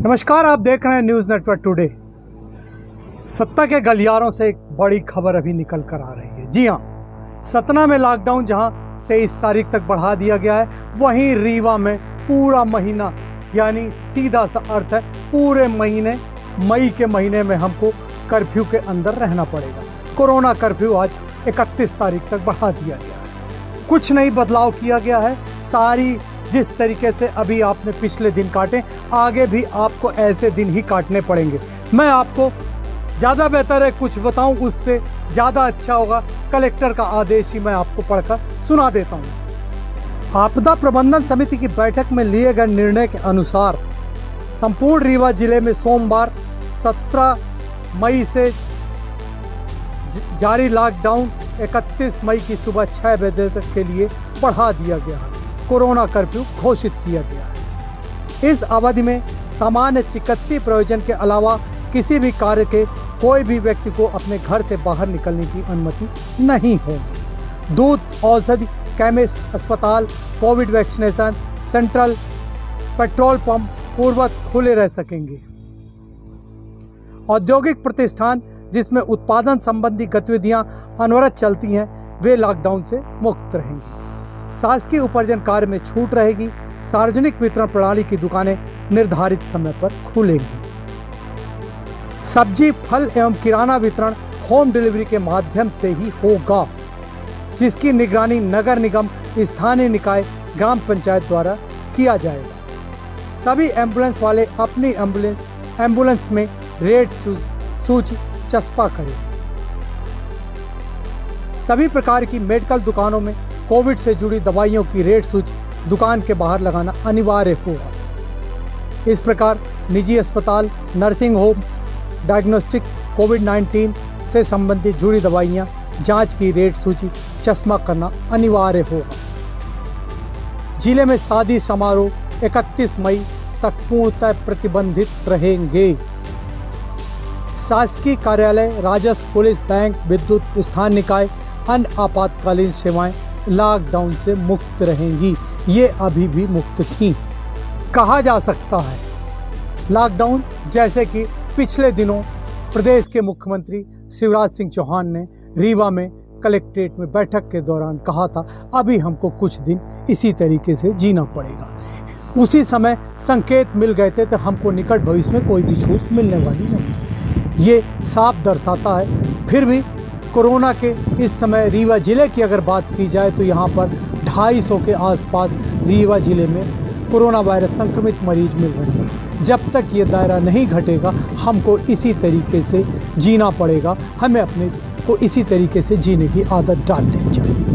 नमस्कार, आप देख रहे हैं न्यूज़ नेटवर्क टुडे। सत्ता के गलियारों से एक बड़ी खबर अभी निकल कर आ रही है। जी हाँ सतना में लॉकडाउन जहाँ 23 तारीख तक बढ़ा दिया गया है, वहीं रीवा में पूरा महीना, यानी सीधा सा अर्थ है, पूरे महीने, मई के महीने में हमको कर्फ्यू के अंदर रहना पड़ेगा। कोरोना कर्फ्यू आज 31 तारीख तक बढ़ा दिया गया है। कुछ नहीं बदलाव किया गया है, सारी जिस तरीके से अभी आपने पिछले दिन काटे, आगे भी आपको ऐसे दिन ही काटने पड़ेंगे। मैं आपको ज़्यादा बेहतर है कुछ बताऊँ, उससे ज़्यादा अच्छा होगा। कलेक्टर का आदेश ही मैं आपको पढ़कर सुना देता हूँ। आपदा प्रबंधन समिति की बैठक में लिए गए निर्णय के अनुसार संपूर्ण रीवा ज़िले में सोमवार 17 मई से जारी लॉकडाउन 31 मई की सुबह छः बजे तक के लिए बढ़ा दिया गया। है कोरोना कर्फ्यू घोषित किया गया है। इस अवधि में सामान्य चिकित्सीय प्रयोजन के अलावा किसी भी कार्य के कोई भी व्यक्ति को अपने घर से बाहर निकलने की अनुमति नहीं होगी। दूध, औषधि, केमिस्ट, अस्पताल, Covid vaccination, central petrol pump पूर्वत खुले रह सकेंगे। औद्योगिक प्रतिष्ठान, जिसमें उत्पादन संबंधी गतिविधियाँ अनवरत चलती हैं, वे लॉकडाउन से मुक्त रहेंगी। शासकीय उपार्जन कार्य में छूट रहेगी। सार्वजनिक वितरण प्रणाली की दुकानें निर्धारित समय पर खुलेंगी। सब्ज़ी, फल एवं किराना वितरण होम डिलीवरी के माध्यम से ही होगा, जिसकी निगरानी नगर निगम, स्थानीय निकाय, ग्राम पंचायत द्वारा किया जाएगा। सभी एंबुलेंस वाले अपनी एंबुलेंस एंबुलेंस में रेड सूची चस्पा करें। सभी प्रकार की मेडिकल दुकानों में कोविड से जुड़ी दवाइयों की रेट सूची दुकान के बाहर लगाना अनिवार्य होगा इस प्रकार निजी अस्पताल, नर्सिंग होम, डायग्नोस्टिक कोविड 19 से संबंधित जुड़ी दवाइयाँ, जाँच की रेट सूची, चश्मा करना अनिवार्य होगा ज़िले में शादी समारोह 31 मई तक पूर्णतः प्रतिबंधित रहेंगे। शासकीय कार्यालय, राजस्व, पुलिस, बैंक, विद्युत स्थान निकाय, अन्य आपातकालीन सेवाएँ लॉकडाउन से मुक्त रहेंगी। ये अभी भी मुक्त थी। कहा जा सकता है, लॉकडाउन जैसे कि पिछले दिनों प्रदेश के मुख्यमंत्री शिवराज सिंह चौहान ने रीवा में कलेक्ट्रेट में बैठक के दौरान कहा था, अभी हमको कुछ दिन इसी तरीके से जीना पड़ेगा। उसी समय संकेत मिल गए थे तो हमको निकट भविष्य में कोई भी छूट मिलने वाली नहीं है। ये साफ़ दर्शाता है, फिर भी कोरोना के इस समय रीवा ज़िले की अगर बात की जाए तो यहाँ पर ढाई सौ के आसपास रीवा ज़िले में कोरोना वायरस संक्रमित मरीज़ मिल रहे हैं। जब तक ये दायरा नहीं घटेगा, हमको इसी तरीके से जीना पड़ेगा। हमें अपने को इसी तरीके से जीने की आदत डालनी चाहिए।